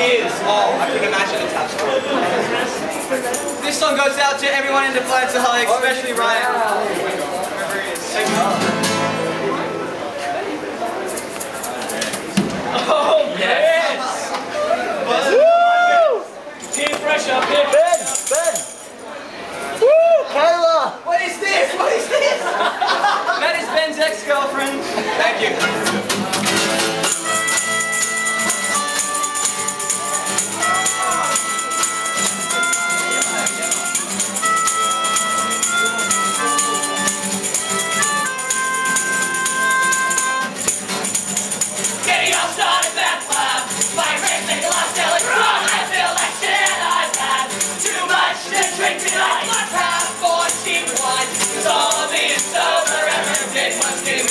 tears. Oh, I can imagine it's touched. This song goes out to everyone in the High, especially Ryan. Wherever he is. Oh, yes! Woo! Peer pressure, peer Ben! Ben! Woo! Kayla! What is this? What is this? that is Ben's ex-girlfriend. Thank you.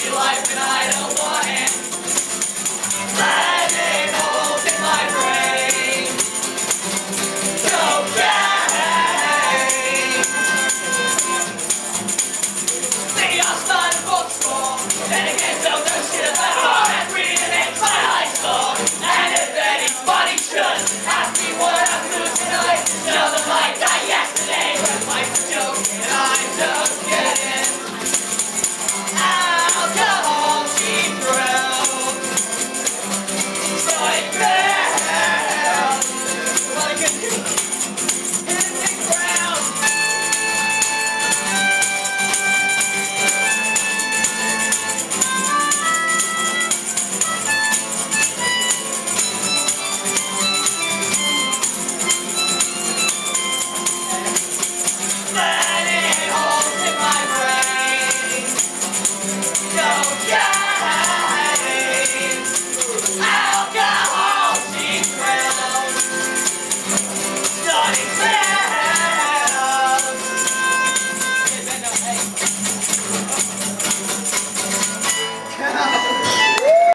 life and I